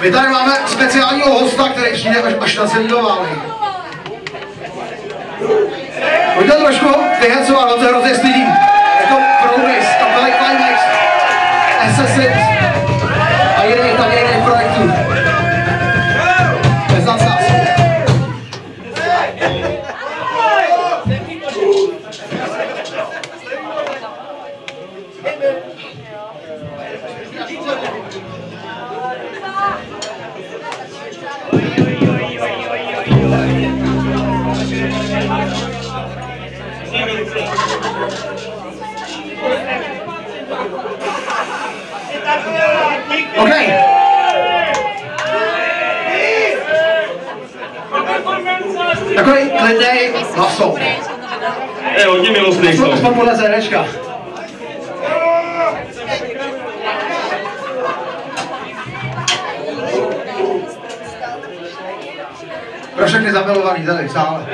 My tady máme speciálního hosta, který přijde až, až na seminoválny. Pojďte trošku vyhecovat, on se hrozně stydí. Je to Progress, kapely Climax, Assassin a jiných tak jiných projektů. Bez nadsázky. OK. Takový klidnej hlasou. Je hodně milostný Aspoň podle CDčka. Pro všechny zamilovaný tady v sále.